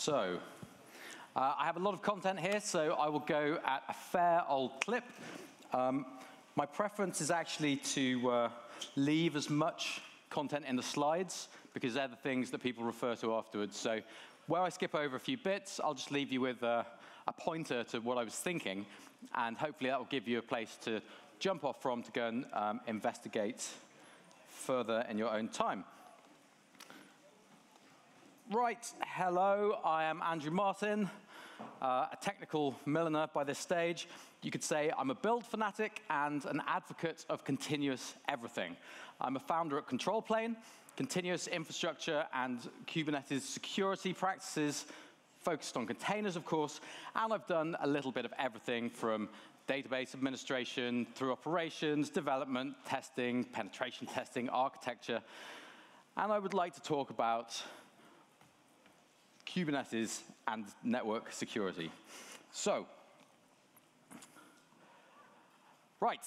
So, uh, I have a lot of content here, so I will go at a fair old clip. Um, my preference is actually to uh, leave as much content in the slides because they're the things that people refer to afterwards. So where I skip over a few bits, I'll just leave you with uh, a pointer to what I was thinking, and hopefully that will give you a place to jump off from to go and um, investigate further in your own time. Right, hello, I am Andrew Martin, uh, a technical milliner by this stage. You could say I'm a build fanatic and an advocate of continuous everything. I'm a founder at Control Plane, continuous infrastructure and Kubernetes security practices focused on containers, of course, and I've done a little bit of everything from database administration through operations, development, testing, penetration testing, architecture. And I would like to talk about Kubernetes and network security. So, right.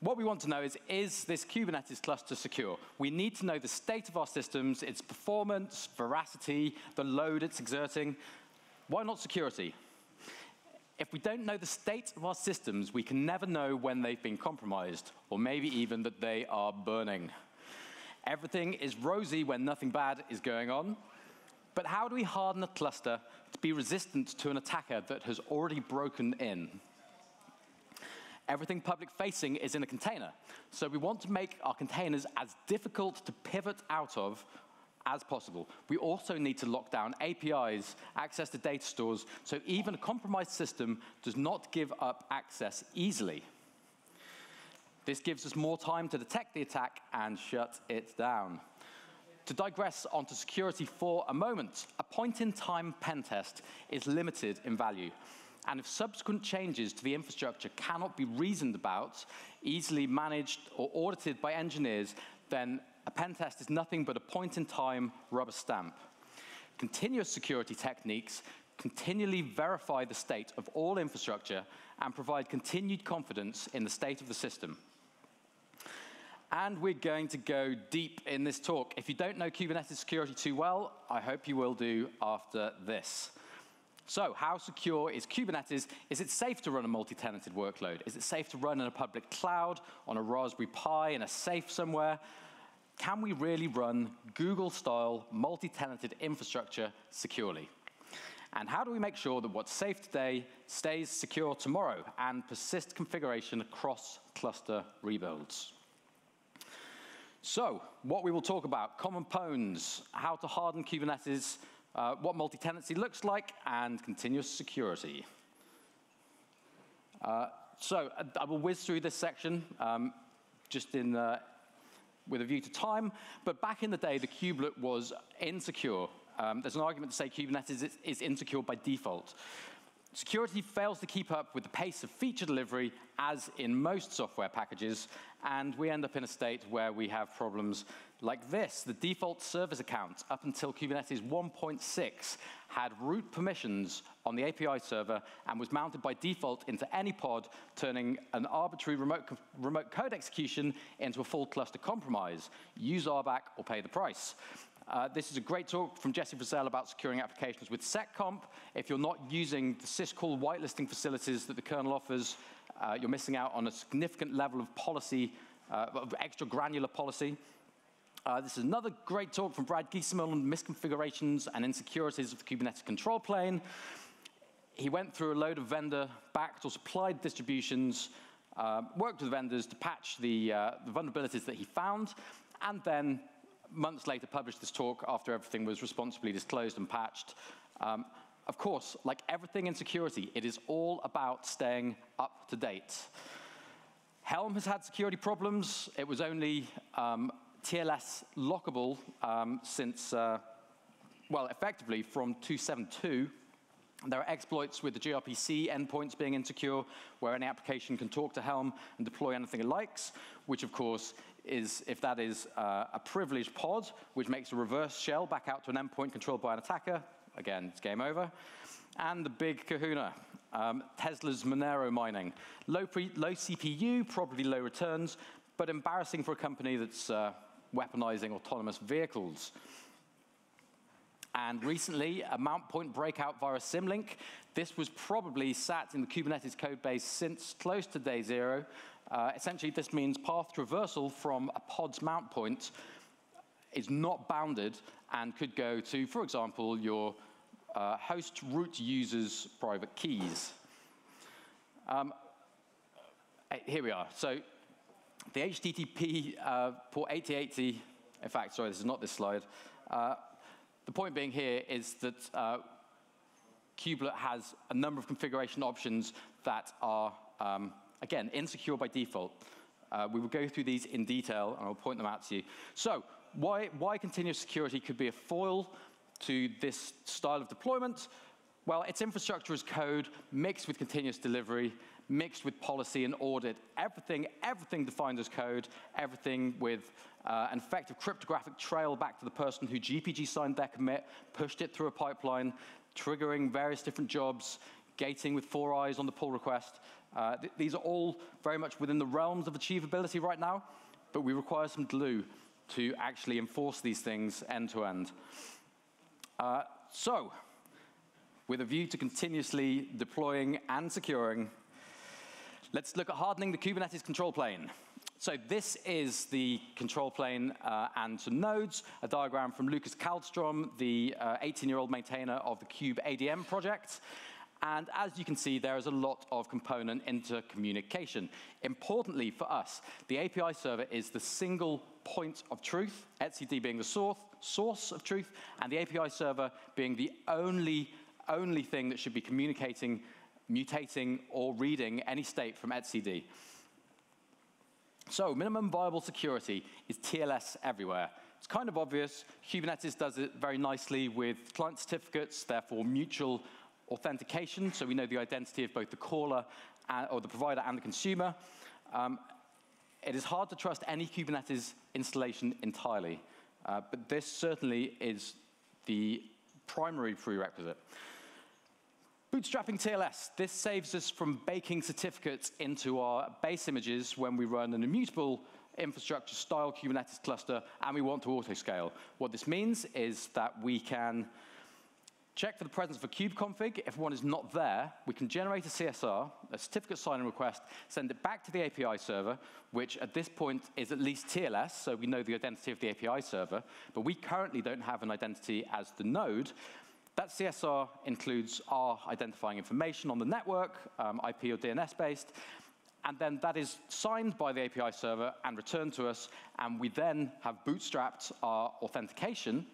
What we want to know is, is this Kubernetes cluster secure? We need to know the state of our systems, its performance, veracity, the load it's exerting. Why not security? If we don't know the state of our systems, we can never know when they've been compromised, or maybe even that they are burning. Everything is rosy when nothing bad is going on, but how do we harden a cluster to be resistant to an attacker that has already broken in? Everything public facing is in a container. So we want to make our containers as difficult to pivot out of as possible. We also need to lock down APIs, access to data stores, so even a compromised system does not give up access easily. This gives us more time to detect the attack and shut it down. To digress onto security for a moment, a point-in-time pen test is limited in value. And if subsequent changes to the infrastructure cannot be reasoned about, easily managed or audited by engineers, then a pen test is nothing but a point-in-time rubber stamp. Continuous security techniques continually verify the state of all infrastructure and provide continued confidence in the state of the system. And we're going to go deep in this talk. If you don't know Kubernetes security too well, I hope you will do after this. So how secure is Kubernetes? Is it safe to run a multi-tenanted workload? Is it safe to run in a public cloud, on a Raspberry Pi, in a safe somewhere? Can we really run Google-style multi-tenanted infrastructure securely? And how do we make sure that what's safe today stays secure tomorrow and persist configuration across cluster rebuilds? So, what we will talk about, common pwns, how to harden Kubernetes, uh, what multi-tenancy looks like, and continuous security. Uh, so, I will whiz through this section um, just in, uh, with a view to time, but back in the day, the kubelet was insecure. Um, there's an argument to say Kubernetes is, is insecure by default. Security fails to keep up with the pace of feature delivery, as in most software packages, and we end up in a state where we have problems like this. The default service account, up until Kubernetes 1.6, had root permissions on the API server and was mounted by default into any pod, turning an arbitrary remote, remote code execution into a full cluster compromise. Use RBAC or pay the price. Uh, this is a great talk from Jessie Frazelle about securing applications with seccomp. If you're not using the syscall whitelisting facilities that the kernel offers, uh, you're missing out on a significant level of policy, uh, of extra granular policy. Uh, this is another great talk from Brad Geesaman on misconfigurations and insecurities of the Kubernetes control plane. He went through a load of vendor-backed or supplied distributions, uh, worked with vendors to patch the, uh, the vulnerabilities that he found, and then months later published this talk after everything was responsibly disclosed and patched. Um, of course, like everything in security, it is all about staying up to date. Helm has had security problems. It was only um, TLS lockable um, since, uh, well, effectively from 272. There are exploits with the gRPC endpoints being insecure, where any application can talk to Helm and deploy anything it likes, which of course is, if that is uh, a privileged pod, which makes a reverse shell back out to an endpoint controlled by an attacker, again, it's game over. And the big kahuna, um, Tesla's Monero mining. Low, pre, low CPU, probably low returns, but embarrassing for a company that's uh, weaponizing autonomous vehicles. And recently, a mount point breakout via symlink. This was probably sat in the Kubernetes code base since close to day zero. Uh, essentially, this means path traversal from a pod's mount point is not bounded and could go to, for example, your uh, host root user's private keys. Um, eh, here we are. So the HTTP uh, port 8080, in fact, sorry, this is not this slide. Uh, the point being here is that uh, Kubelet has a number of configuration options that are, um, again, insecure by default. Uh, we will go through these in detail, and I'll point them out to you. So why, why continuous security could be a foil to this style of deployment? Well, it's infrastructure as code mixed with continuous delivery, mixed with policy and audit. Everything, everything defined as code, everything with uh, an effective cryptographic trail back to the person who GPG signed their commit, pushed it through a pipeline, triggering various different jobs, gating with four eyes on the pull request. Uh, th these are all very much within the realms of achievability right now, but we require some glue to actually enforce these things end to end. Uh, so, with a view to continuously deploying and securing, let's look at hardening the Kubernetes control plane. So this is the control plane uh, and some nodes, a diagram from Lucas Käldström, the 18-year-old uh, maintainer of the kubeadm project. And as you can see, there is a lot of component intercommunication. Importantly for us, the API server is the single point of truth, etcd being the source, source of truth, and the API server being the only, only thing that should be communicating, mutating, or reading any state from etcd. So minimum viable security is TLS everywhere. It's kind of obvious. Kubernetes does it very nicely with client certificates, therefore mutual authentication, so we know the identity of both the caller and, or the provider and the consumer. Um, it is hard to trust any Kubernetes installation entirely, uh, but this certainly is the primary prerequisite. Bootstrapping TLS. This saves us from baking certificates into our base images when we run an immutable infrastructure style Kubernetes cluster and we want to autoscale. What this means is that we can check for the presence of a kubeconfig. If one is not there, we can generate a CSR, a certificate signing request, send it back to the API server, which at this point is at least TLS, so we know the identity of the API server, but we currently don't have an identity as the node. That CSR includes our identifying information on the network, um, IP or DNS based, and then that is signed by the API server and returned to us, and we then have bootstrapped our authentication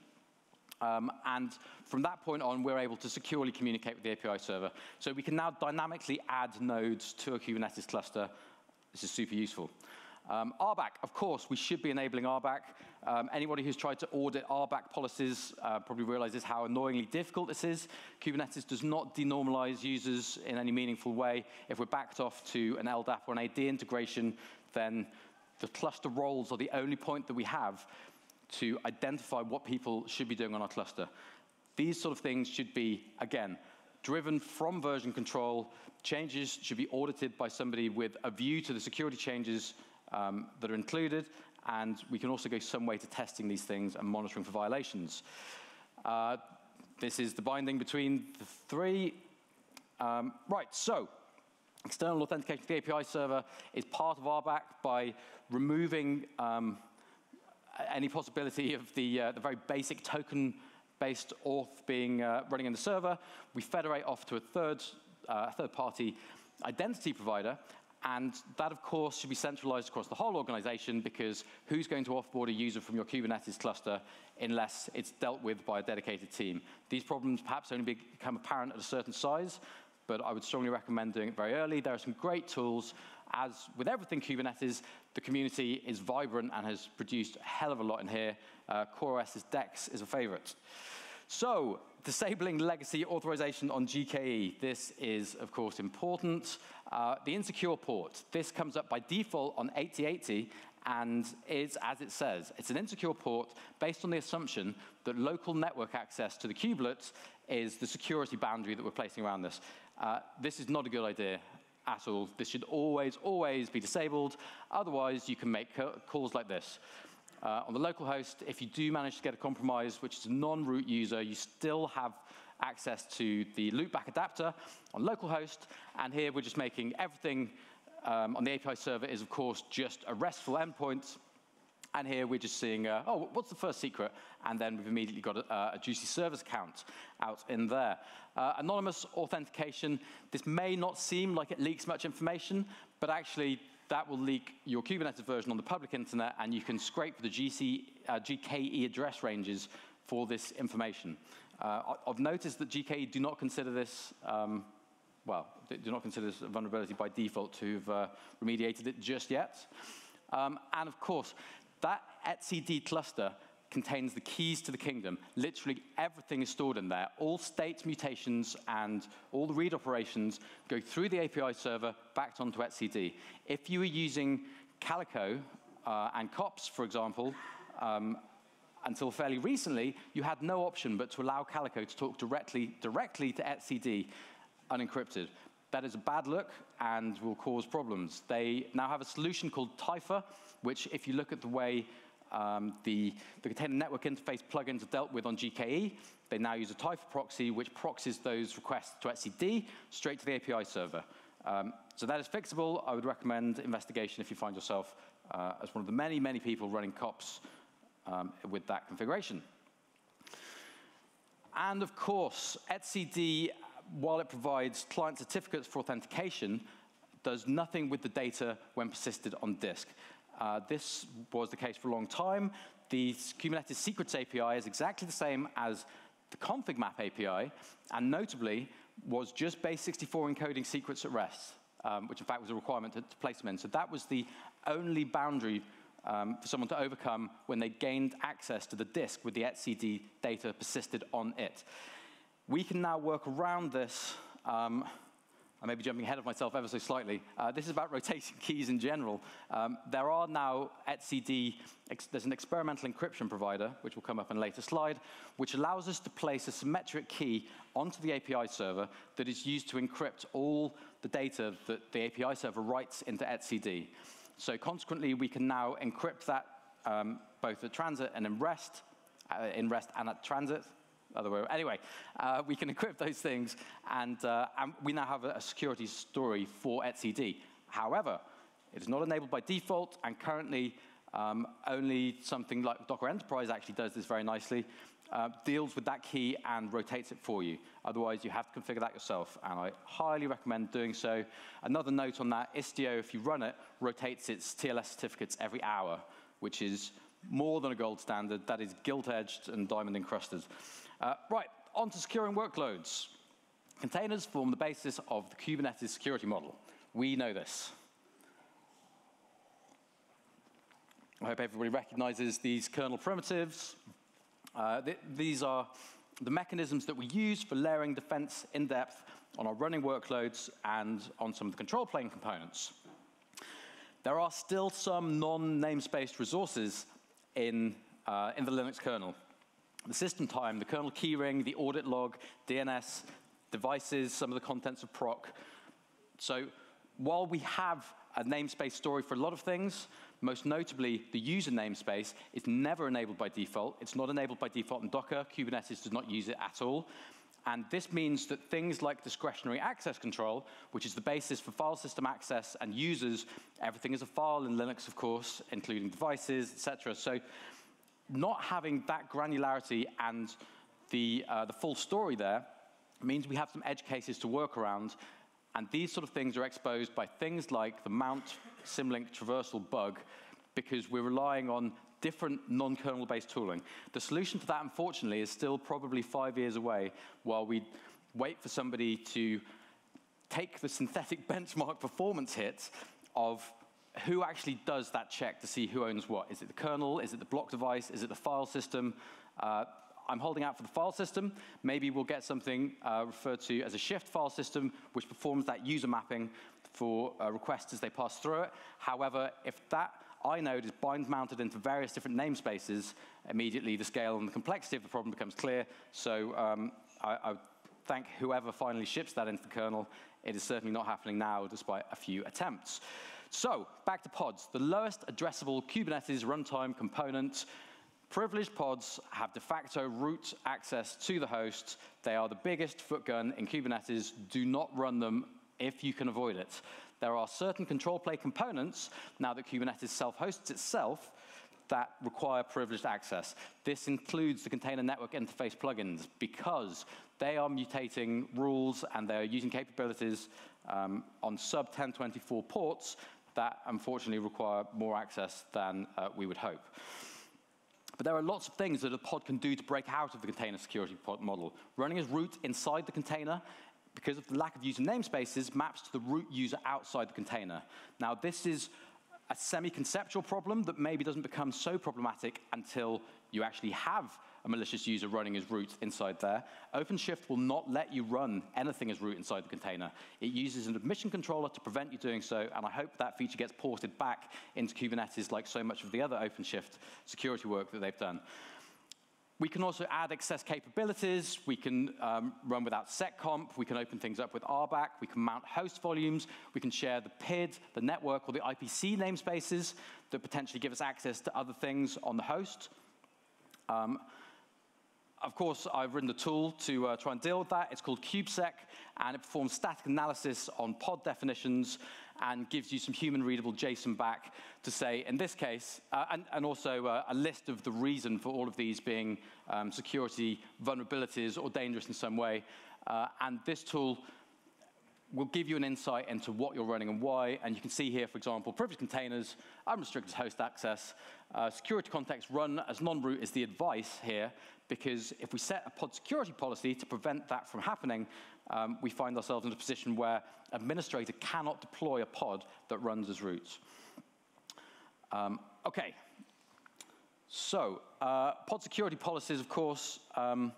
um, and from that point on, we're able to securely communicate with the API server. So we can now dynamically add nodes to a Kubernetes cluster. This is super useful. Um, RBAC, of course, we should be enabling RBAC. Um, anybody who's tried to audit RBAC policies uh, probably realizes how annoyingly difficult this is. Kubernetes does not denormalize users in any meaningful way. If we're backed off to an LDAP or an AD integration, then the cluster roles are the only point that we have to identify what people should be doing on our cluster. These sort of things should be, again, driven from version control. Changes should be audited by somebody with a view to the security changes um, that are included, and we can also go some way to testing these things and monitoring for violations. Uh, this is the binding between the three. Um, right, so external authentication to the API server is part of RBAC by removing um, any possibility of the, uh, the very basic token-based auth being uh, running in the server. We federate off to a third, uh, third-party identity provider, and that, of course, should be centralized across the whole organization because who's going to offboard a user from your Kubernetes cluster unless it's dealt with by a dedicated team? These problems perhaps only become apparent at a certain size, but I would strongly recommend doing it very early. There are some great tools as with everything Kubernetes, the community is vibrant and has produced a hell of a lot in here. Uh, CoreOS's DEX is a favorite. So, disabling legacy authorization on GKE. This is, of course, important. Uh, the insecure port. This comes up by default on 8080 and is, as it says, it's an insecure port based on the assumption that local network access to the kubelet is the security boundary that we're placing around this. Uh, this is not a good idea at all. This should always, always be disabled. Otherwise, you can make calls like this. Uh, on the local host, if you do manage to get a compromise, which is a non-root user, you still have access to the loopback adapter on localhost. And here we're just making everything um, on the API server is, of course, just a RESTful endpoint. And here we're just seeing, uh, oh, what's the first secret? And then we've immediately got a, a juicy service account out in there. Uh, anonymous authentication, this may not seem like it leaks much information, but actually that will leak your Kubernetes version on the public internet, and you can scrape the GC, uh, GKE address ranges for this information. Uh, I've noticed that GKE do not consider this, um, well, do not consider this a vulnerability by default to have uh, remediated it just yet. Um, and of course, that etcd cluster contains the keys to the kingdom. Literally everything is stored in there. All state mutations and all the read operations go through the API server back onto etcd. If you were using Calico uh, and kops, for example, um, until fairly recently, you had no option but to allow Calico to talk directly, directly to etcd unencrypted. That is a bad look and will cause problems. They now have a solution called Typha, which if you look at the way um, the, the container network interface plugins are dealt with on GKE. They now use a Typha proxy, which proxies those requests to etcd straight to the API server. Um, so that is fixable. I would recommend investigation if you find yourself uh, as one of the many, many people running kops um, with that configuration. And of course, etcd, while it provides client certificates for authentication, does nothing with the data when persisted on disk. Uh, this was the case for a long time. The Kubernetes Secrets API is exactly the same as the config map API, and notably was just base 64 encoding secrets at rest, um, which in fact was a requirement to, to, place them in. So that was the only boundary um, for someone to overcome when they gained access to the disk with the etcd data persisted on it. We can now work around this um, I may be jumping ahead of myself ever so slightly. Uh, this is about rotating keys in general. Um, there are now etcd, there's an experimental encryption provider, which will come up in a later slide, which allows us to place a symmetric key onto the API server that is used to encrypt all the data that the API server writes into etcd. So consequently, we can now encrypt that um, both at transit and in rest, uh, in rest and at transit, other way. Anyway, uh, we can encrypt those things, and, uh, and we now have a, security story for etcd. However, it is not enabled by default, and currently um, only something like Docker Enterprise actually does this very nicely, uh, deals with that key and rotates it for you. Otherwise, you have to configure that yourself, and I highly recommend doing so. Another note on that, Istio, if you run it, rotates its TLS certificates every hour, which is more than a gold standard. That is gilt-edged and diamond encrusted. Uh, right, on to securing workloads. Containers form the basis of the Kubernetes security model. We know this. I hope everybody recognizes these kernel primitives. Uh, th these are the mechanisms that we use for layering defense in depth on our running workloads and on some of the control plane components. There are still some non-namespaced resources in, uh, in the Linux kernel the system time, the kernel keyring, the audit log, DNS, devices, some of the contents of proc. So while we have a namespace story for a lot of things, most notably the user namespace is never enabled by default. It's not enabled by default in Docker. Kubernetes does not use it at all. And this means that things like discretionary access control, which is the basis for file system access and users, everything is a file in Linux, of course, including devices, etc. So not having that granularity and the, uh, the full story there means we have some edge cases to work around. And these sort of things are exposed by things like the mount symlink traversal bug because we're relying on different non-kernel-based tooling. The solution to that, unfortunately, is still probably five years away while we wait for somebody to take the synthetic benchmark performance hit of who actually does that check to see who owns what? Is it the kernel? Is it the block device? Is it the file system? Uh, I'm holding out for the file system. Maybe we'll get something uh, referred to as a shift file system, which performs that user mapping for uh, requests as they pass through it. However, if that inode is bind mounted into various different namespaces, immediately the scale and the complexity of the problem becomes clear. So um, I, I thank whoever finally ships that into the kernel. It is certainly not happening now, despite a few attempts. So back to pods, the lowest addressable Kubernetes runtime component. Privileged pods have de facto root access to the host. They are the biggest footgun in Kubernetes. Do not run them if you can avoid it. There are certain control plane components, now that Kubernetes self-hosts itself, that require privileged access. This includes the container network interface plugins because they are mutating rules and they're using capabilities um, on sub 1024 ports that unfortunately require more access than uh, we would hope. But there are lots of things that a pod can do to break out of the container security model. Running as root inside the container, because of the lack of user namespaces, maps to the root user outside the container. Now, this is a semi-conceptual problem that maybe doesn't become so problematic until you actually have a malicious user running as root inside there. OpenShift will not let you run anything as root inside the container. It uses an admission controller to prevent you doing so, and I hope that feature gets ported back into Kubernetes like so much of the other OpenShift security work that they've done. We can also add access capabilities. We can um, run without seccomp. We can open things up with RBAC. We can mount host volumes. We can share the PID, the network, or the IPC namespaces that potentially give us access to other things on the host. Um, of course, I've written a tool to uh, try and deal with that. It's called KubeSec, and it performs static analysis on pod definitions and gives you some human-readable JSON back to say, in this case, uh, and, and, also uh, a list of the reason for all of these being um, security vulnerabilities or dangerous in some way. Uh, and this tool will give you an insight into what you're running and why. And you can see here, for example, privileged containers, unrestricted host access, uh, security context run as non-root is the advice here, because if we set a pod security policy to prevent that from happening, um, we find ourselves in a position where an administrator cannot deploy a pod that runs as root. Um, okay. So, uh, pod security policies, of course, um,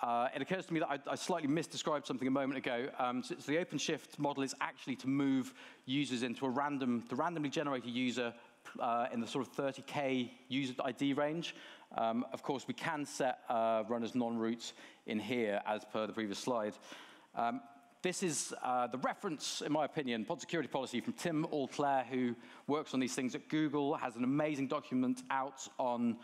uh, it occurs to me that I, I, slightly misdescribed something a moment ago. Um, so, so, the OpenShift model is actually to move users into a random, the randomly generated user uh, in the sort of 30K user ID range. Um, of course, we can set uh, runners non-roots in here as per the previous slide. Um, this is uh, the reference, in my opinion, pod security policy from Tim Allclair, who works on these things at Google, has an amazing document out on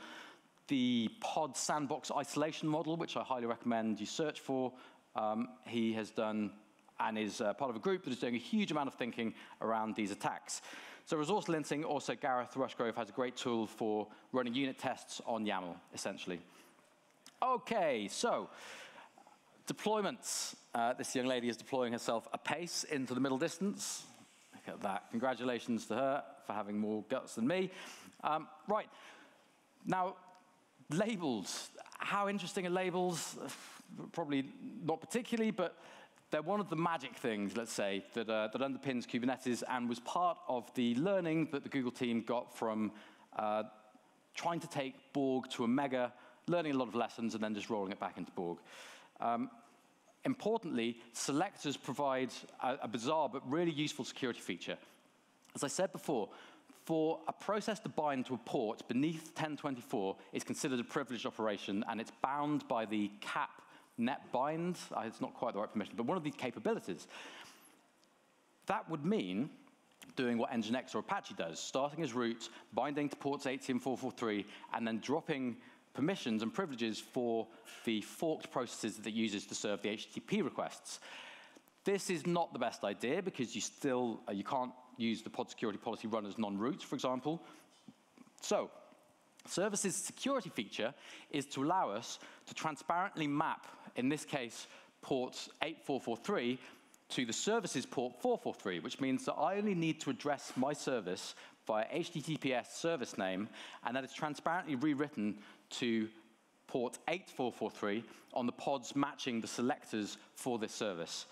the pod sandbox isolation model, which I highly recommend you search for. Um, he has done and is uh, part of a group that is doing a huge amount of thinking around these attacks. So resource linting, also Gareth Rushgrove has a great tool for running unit tests on YAML, essentially. Okay, so deployments. Uh, this young lady is deploying herself apace into the middle distance. Look at that. Congratulations to her for having more guts than me. Um, right, now, labels. How interesting are labels? Probably not particularly, but they're one of the magic things, let's say, that, uh, that underpins Kubernetes and was part of the learning that the Google team got from uh, trying to take Borg to Omega, learning a lot of lessons, and then just rolling it back into Borg. Um, importantly, selectors provide a, a bizarre but really useful security feature. As I said before, for a process to bind to a port beneath 1024 is considered a privileged operation, and it's bound by the cap net bind, uh, it's not quite the right permission, but one of these capabilities. That would mean doing what Nginx or Apache does, starting as root, binding to ports 80 and 443, and then dropping permissions and privileges for the forked processes that it uses to serve the HTTP requests. This is not the best idea because you still, uh, you can't use the pod security policy run as non-root, for example. So Services security feature is to allow us to transparently map, in this case, port 8443 to the services port 443, which means that I only need to address my service via HTTPS service name, and that is transparently rewritten to port 8443 on the pods matching the selectors for this service.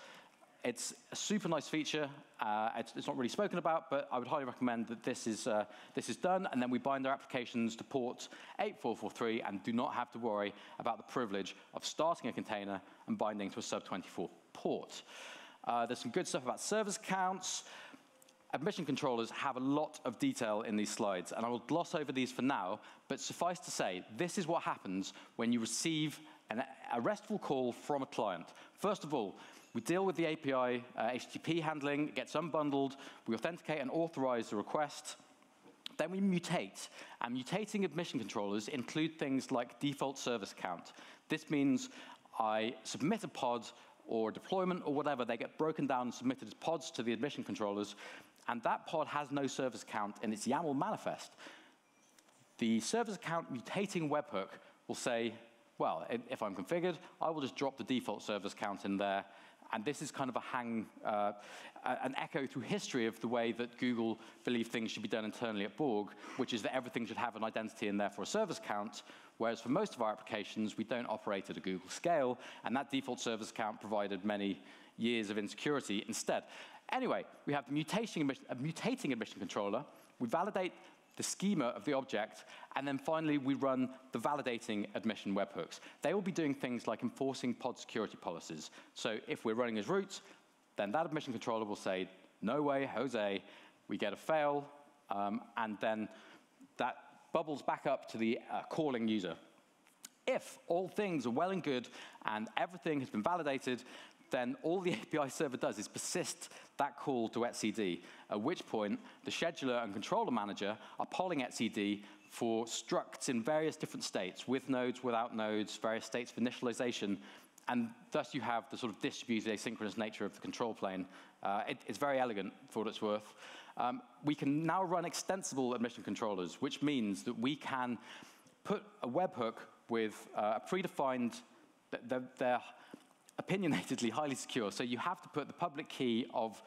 It's a super nice feature. Uh, it's, it's, not really spoken about, but I would highly recommend that this is, uh, this is done, and then we bind our applications to port 8443 and do not have to worry about the privilege of starting a container and binding to a sub-24 port. Uh, there's some good stuff about service accounts. Admission controllers have a lot of detail in these slides, and I will gloss over these for now, but suffice to say, this is what happens when you receive an, a RESTful call from a client. First of all, we deal with the API uh, HTTP handling, it gets unbundled, we authenticate and authorize the request, then we mutate, and mutating admission controllers include things like default service account. This means I submit a pod or deployment or whatever, they get broken down and submitted as pods to the admission controllers, and that pod has no service account in its YAML manifest. The service account mutating webhook will say, well, if I'm configured, I will just drop the default service account in there, and this is kind of a hang, uh, an echo through history of the way that Google believed things should be done internally at Borg, which is that everything should have an identity and therefore a service account, whereas for most of our applications, we don't operate at a Google scale, and that default service account provided many years of insecurity instead. Anyway, we have the mutating, mutating admission controller. We validate the schema of the object, and then finally we run the validating admission webhooks. They will be doing things like enforcing pod security policies. So if we're running as root, then that admission controller will say, no way, Jose, we get a fail, um, and then that bubbles back up to the uh, calling user. If all things are well and good and everything has been validated, then all the API server does is persist that call to etcd, at which point the scheduler and controller manager are polling etcd for structs in various different states, with nodes, without nodes, various states of initialization, and thus you have the sort of distributed asynchronous nature of the control plane. Uh, it, it's very elegant for what it's worth. Um, we can now run extensible admission controllers, which means that we can put a webhook with uh, a predefined, they're, they're opinionatedly highly secure. So you have to put the public key of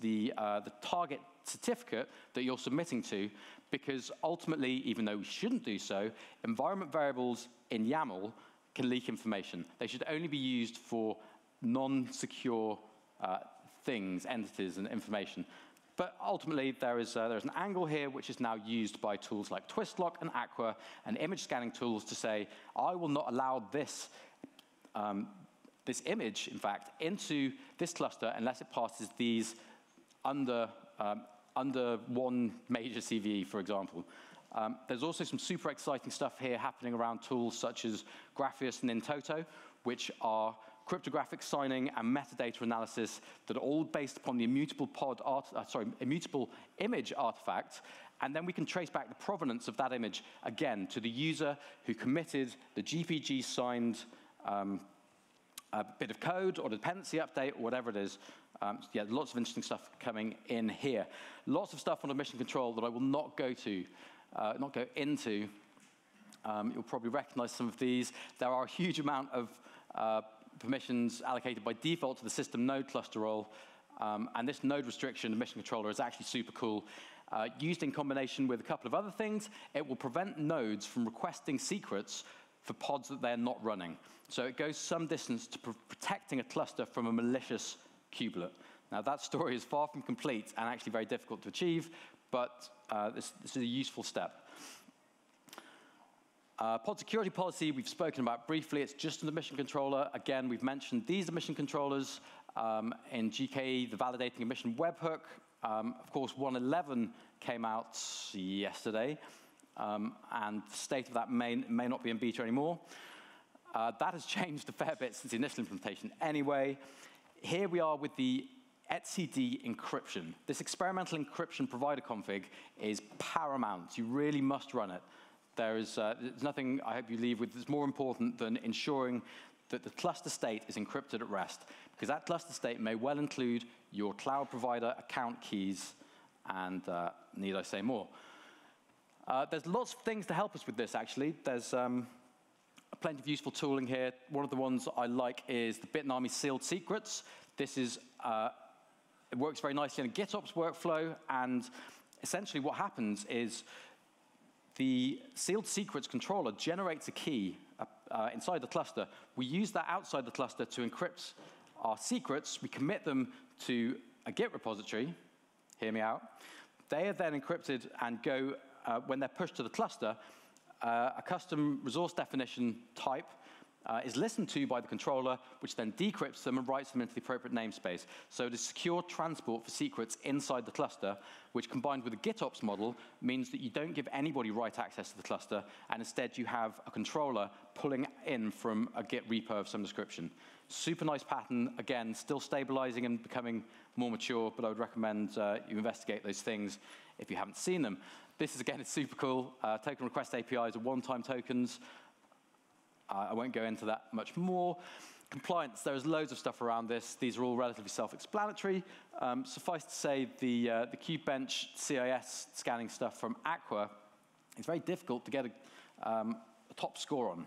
the, uh, the target certificate that you're submitting to, because ultimately, even though we shouldn't do so, environment variables in YAML can leak information. They should only be used for non-secure uh, things, entities, and information. But ultimately, there is, uh, there's an angle here which is now used by tools like Twistlock and Aqua and image scanning tools to say, I will not allow this um, this image, in fact, into this cluster unless it passes these under, um, under one major CVE, for example. Um, there's also some super exciting stuff here happening around tools such as Grafeas and in-toto, which are cryptographic signing and metadata analysis that are all based upon the immutable pod art, uh, sorry, immutable image artifact, and then we can trace back the provenance of that image again to the user who committed the GPG signed um, a bit of code or dependency update or whatever it is. Um, yeah, lots of interesting stuff coming in here. Lots of stuff on admission control that I will not go to, uh, not go into. Um, you'll probably recognize some of these. There are a huge amount of uh, permissions allocated by default to the system node cluster role. Um, and this node restriction admission controller is actually super cool. Uh, used in combination with a couple of other things, it will prevent nodes from requesting secrets for pods that they're not running. So it goes some distance to pr protecting a cluster from a malicious kubelet. Now that story is far from complete and actually very difficult to achieve, but uh, this, this, is a useful step. Uh, pod security policy we've spoken about briefly. It's just an admission controller. Again, we've mentioned these admission controllers um, in GKE, the validating admission webhook. Um, of course, 111 came out yesterday um, and the state of that may, may not be in beta anymore. Uh, that has changed a fair bit since the initial implementation anyway. Here we are with the etcd encryption. This experimental encryption provider config is paramount. You really must run it. There is uh, there's nothing I hope you leave with that's more important than ensuring that the cluster state is encrypted at rest, because that cluster state may well include your cloud provider account keys, and uh, need I say more. Uh, there's lots of things to help us with this, actually. There's um, plenty of useful tooling here. One of the ones I like is the Bitnami sealed secrets. This is, uh, it works very nicely in a GitOps workflow, and essentially what happens is the sealed secrets controller generates a key uh, uh, inside the cluster. We use that outside the cluster to encrypt our secrets. We commit them to a Git repository. Hear me out. They are then encrypted and go uh, when they're pushed to the cluster, uh, a custom resource definition type uh, is listened to by the controller, which then decrypts them and writes them into the appropriate namespace. So it is secure transport for secrets inside the cluster, which combined with the GitOps model means that you don't give anybody write access to the cluster, and instead you have a controller pulling in from a Git repo of some description. Super nice pattern, again, still stabilizing and becoming more mature, but I would recommend uh, you investigate those things if you haven't seen them. This is, again, it's super cool. Uh, token request APIs are one-time tokens. Uh, I won't go into that much more. Compliance, there's loads of stuff around this. These are all relatively self-explanatory. Um, suffice to say, the, uh, the Kubebench CIS scanning stuff from Aqua is very difficult to get a, um, a top score on.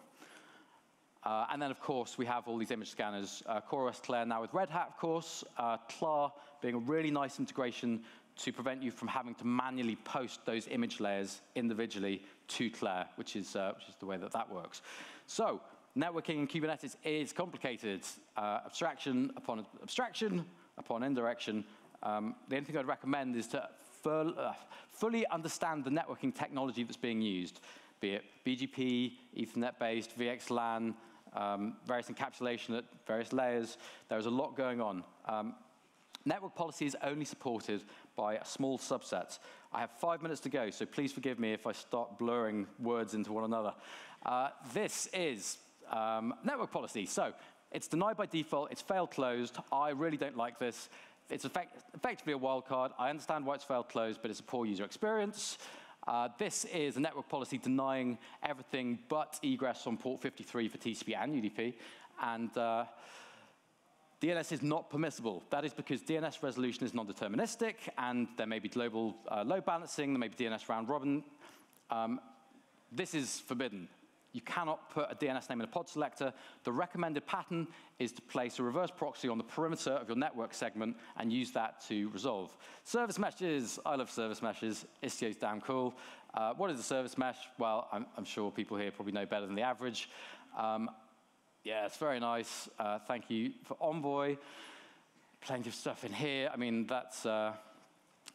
Uh, and then, of course, we have all these image scanners. Uh, CoreOS Clair now with Red Hat, of course. Uh, Klar being a really nice integration to prevent you from having to manually post those image layers individually to Clair, which is, uh, which is the way that that works. So networking in Kubernetes is complicated. Uh, abstraction upon abstraction upon indirection. Um, the only thing I'd recommend is to uh, fully understand the networking technology that's being used, be it BGP, Ethernet-based, VXLAN, um, various encapsulation at various layers. There's a lot going on. Um, network policy is only supported by a small subset. I have five minutes to go, so please forgive me if I start blurring words into one another. Uh, this is um, network policy. So it's denied by default, it's failed closed. I really don't like this. It's effect effectively a wildcard. I understand why it's failed closed, but it's a poor user experience. Uh, this is a network policy denying everything but egress on port 53 for TCP and UDP. And uh, DNS is not permissible. That is because DNS resolution is non-deterministic, and there may be global uh, load balancing, there may be DNS round robin. Um, this is forbidden. You cannot put a DNS name in a pod selector. The recommended pattern is to place a reverse proxy on the perimeter of your network segment and use that to resolve. Service meshes, I love service meshes. Istio's damn cool. Uh, what is a service mesh? Well, I'm, I'm, sure people here probably know better than the average. Um, yeah, it's very nice. Uh, thank you for Envoy. Plenty of stuff in here. I mean, that's, uh,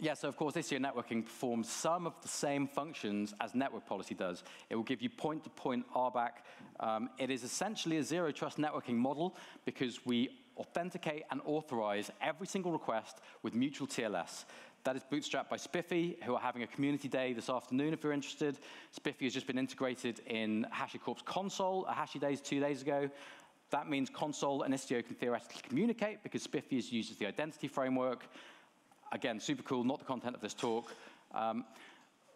yeah, so of course, Istio networking performs some of the same functions as network policy does. It will give you point-to-point -point RBAC. Um, it is essentially a zero-trust networking model because we authenticate and authorize every single request with mutual TLS. That is bootstrapped by SPIFFE, who are having a community day this afternoon if you're interested. SPIFFE has just been integrated in HashiCorp's Consul a Hashi Days two days ago. That means Consul and Istio can theoretically communicate because SPIFFE as the identity framework again, super cool, not the content of this talk. Um,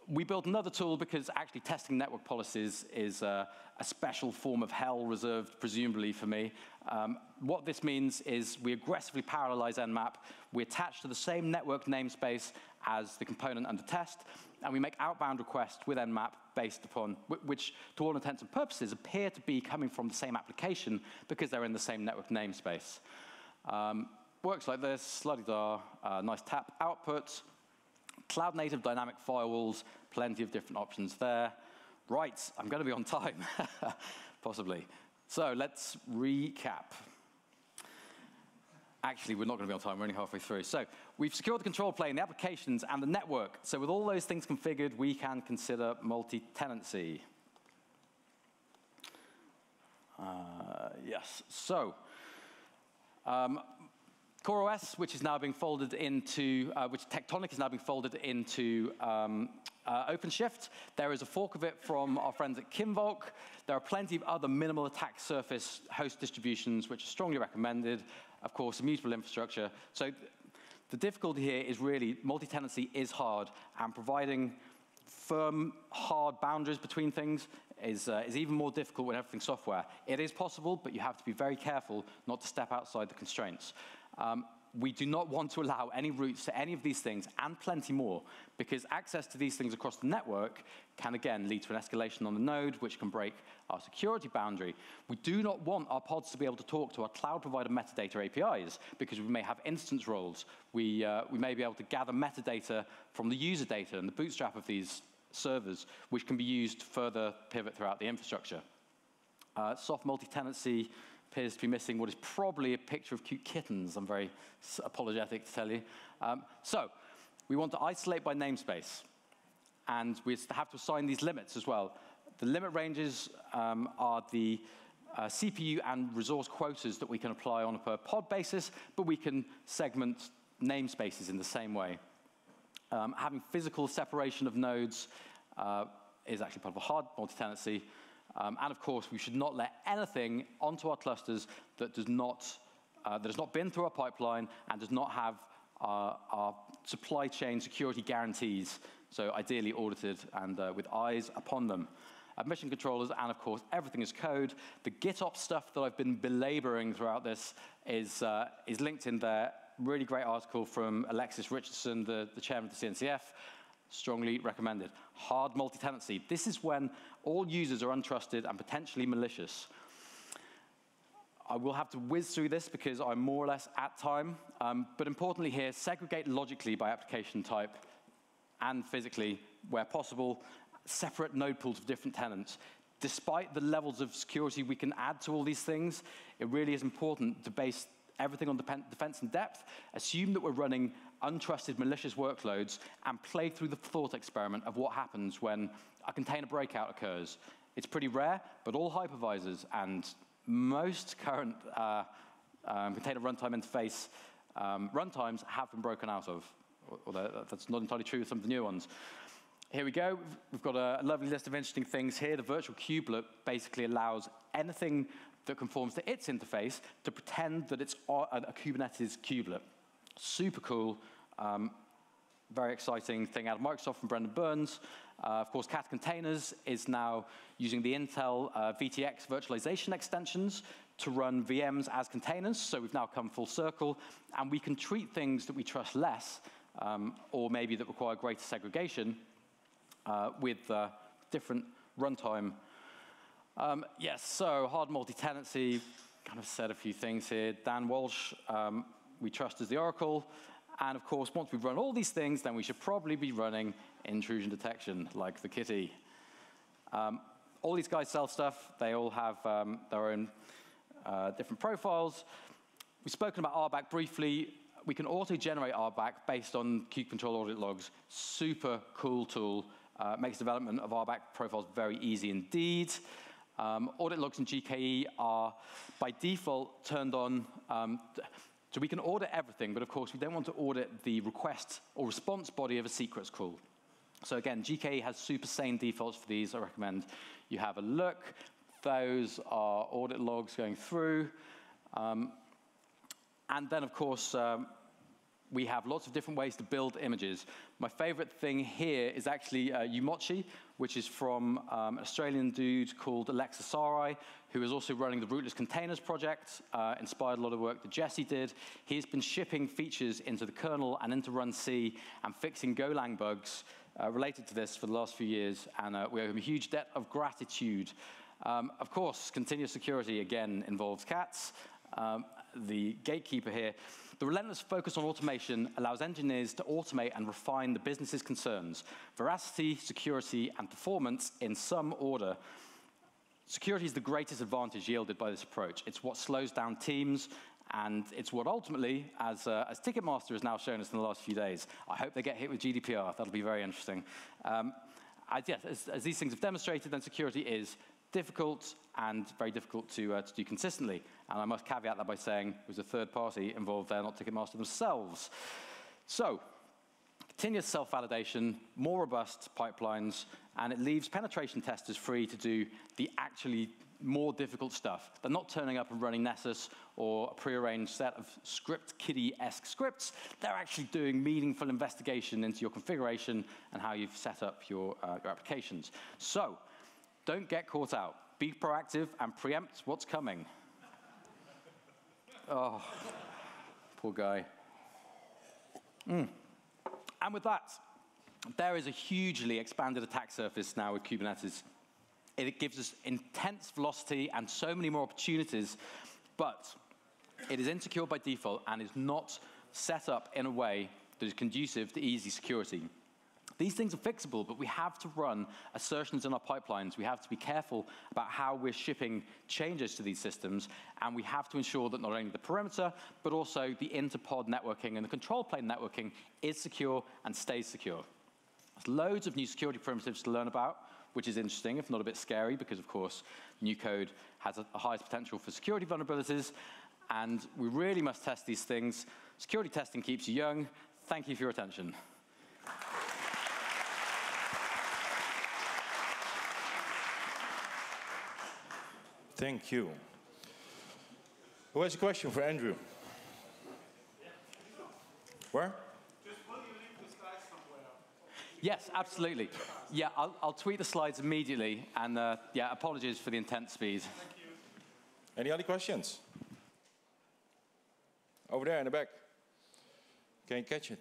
we built another tool because actually testing network policies is a special form of hell reserved presumably for me. Um, what this means is we aggressively parallelize Nmap, we attach to the same network namespace as the component under test, and we make outbound requests with Nmap based upon, which to all intents and purposes appear to be coming from the same application because they're in the same network namespace. Um, works like this, la-di-da, uh, nice tap output, cloud native dynamic firewalls, plenty of different options there. Right, I'm going to be on time, possibly. So let's recap. Actually, we're not going to be on time, we're only halfway through. So we've secured the control plane, the applications, and the network. So with all those things configured, we can consider multi-tenancy. Uh, yes, so um, CoreOS, which is now being folded into, uh, which Tectonic is now being folded into um, uh, OpenShift. There is a fork of it from our friends at Kinvolk. There are plenty of other minimal attack surface host distributions, which are strongly recommended. Of course, immutable infrastructure. So the difficulty here is really multi-tenancy is hard, and providing firm, hard boundaries between things is, uh, is even more difficult when everything's software. It is possible, but you have to be very careful not to step outside the constraints. Um, we do not want to allow any routes to any of these things and plenty more because access to these things across the network can again lead to an escalation on the node which can break our security boundary. We do not want our pods to be able to talk to our cloud provider metadata APIs because we may have instance roles. We, uh, we may be able to gather metadata from the user data and the bootstrap of these servers which can be used to further pivot throughout the infrastructure. Uh, soft multi-tenancy appears to be missing what is probably a picture of cute kittens. I'm very apologetic to tell you. Um, so we want to isolate by namespace. And we have to assign these limits as well. The limit ranges um, are the uh, CPU and resource quotas that we can apply on a per pod basis, but we can segment namespaces in the same way. Um, having physical separation of nodes uh, is actually part of a hard multi-tenancy. Um, and of course, we should not let anything onto our clusters that does not, uh, that has not been through our pipeline and does not have our, our supply chain security guarantees, so ideally audited and uh, with eyes upon them. Admission controllers, and of course, everything is code. The GitOps stuff that I've been belaboring throughout this is, uh, is linked in there. Really great article from Alexis Richardson, the, the chairman of the CNCF. Strongly recommended. Hard multi-tenancy. This is when all users are untrusted and potentially malicious. I will have to whiz through this because I'm more or less at time. Um, but importantly here, segregate logically by application type and physically where possible, separate node pools of different tenants. Despite the levels of security we can add to all these things, it really is important to base everything on defense in depth, assume that we're running untrusted malicious workloads, and play through the thought experiment of what happens when a container breakout occurs. It's pretty rare, but all hypervisors and most current uh, um, container runtime interface um, runtimes have been broken out of. Although that's not entirely true with some of the new ones. Here we go. We've got a lovely list of interesting things here. The virtual kubelet basically allows anything that conforms to its interface to pretend that it's a Kubernetes kubelet. Super cool. Um, very exciting thing out of Microsoft from Brendan Burns. Uh, of course, Kata Containers is now using the Intel uh, VT-x virtualization extensions to run VMs as containers. So we've now come full circle, and we can treat things that we trust less, um, or maybe that require greater segregation, uh, with uh, different runtime. Um, yes, so hard multi-tenancy, kind of said a few things here. Dan Walsh, um, we trust as the Oracle. And of course, once we've run all these things, then we should probably be running intrusion detection, like the kitty. Um, all these guys sell stuff. They all have um, their own uh, different profiles. We've spoken about RBAC briefly. We can auto-generate RBAC based on kube control audit logs. Super cool tool. Uh, makes development of RBAC profiles very easy indeed. Um, audit logs in GKE are, by default, turned on. So we can audit everything, but of course, we don't want to audit the request or response body of a secrets call. So again, GKE has super sane defaults for these. I recommend you have a look. Those are audit logs going through. Um, and then, of course, um, we have lots of different ways to build images. My favorite thing here is actually uh, umoci, which is from um, an Australian dude called Aleksa Sarai, who is also running the Rootless Containers project, uh, inspired a lot of work that Jessie did. He's been shipping features into the kernel and into runc and fixing Golang bugs uh, related to this for the last few years, and uh, we owe him a huge debt of gratitude. Um, of course, continuous security, again, involves cats. Um, the gatekeeper here the relentless focus on automation allows engineers to automate and refine the business's concerns, veracity, security, and performance in some order. Security is the greatest advantage yielded by this approach. It's what slows down teams, and it's what ultimately, as, uh, as Ticketmaster has now shown us in the last few days, I hope they get hit with GDPR. That'll be very interesting. Um, as, yes, as, as, these things have demonstrated, then security is difficult and very difficult to, uh, to do consistently. And I must caveat that by saying it was a third party involved there, not Ticketmaster themselves. So, continuous self-validation, more robust pipelines, and it leaves penetration testers free to do the actually more difficult stuff. They're not turning up and running Nessus or a prearranged set of script kiddie-esque scripts. They're actually doing meaningful investigation into your configuration and how you've set up your, uh, your applications. So, don't get caught out. Be proactive and preempt what's coming. Oh, poor guy. Mm. And with that, there is a hugely expanded attack surface now with Kubernetes. It gives us intense velocity and so many more opportunities, but it is insecure by default and is not set up in a way that is conducive to easy security. These things are fixable, but we have to run assertions in our pipelines. We have to be careful about how we're shipping changes to these systems, and we have to ensure that not only the perimeter, but also the interpod networking and the control plane networking is secure and stays secure. There's loads of new security primitives to learn about. which is interesting, if not a bit scary, because of course, new code has a, highest potential for security vulnerabilities, and we really must test these things. Security testing keeps you young. Thank you for your attention. Thank you. Who has a question for Andrew? Where? Yes, absolutely. Yeah, I'll, I'll tweet the slides immediately, and uh, yeah, apologies for the intense speed. Any other questions? Over there in the back. Can you catch it?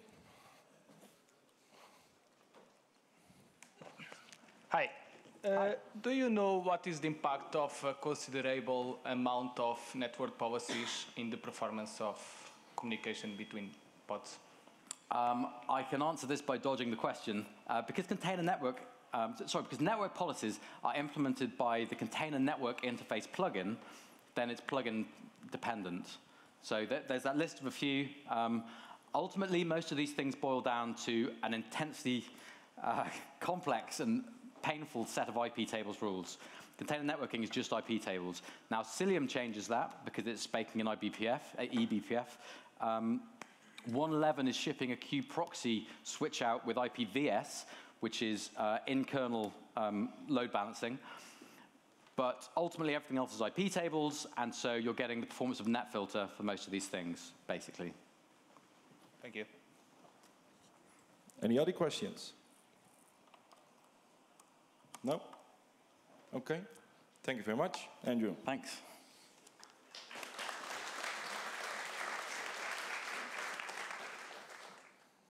Hi. Uh, do you know what is the impact of a considerable amount of network policies in the performance of communication between pods? Um, I can answer this by dodging the question. Uh, because container network, um, sorry, because network policies are implemented by the container network interface plugin, then it's plugin dependent. So th there's that list of a few. Um, ultimately, most of these things boil down to an intensely uh, complex and painful set of IP tables rules. Container networking is just IP tables. Now, Cilium changes that because it's baking in IBPF, uh, eBPF. Um, 111 is shipping a kube-proxy switch out with IPVS, which is uh, in-kernel um, load balancing. But ultimately, everything else is IP tables, and so you're getting the performance of NetFilter for most of these things, basically. Thank you. Any other questions? No? Okay. Thank you very much, Andrew. Thanks.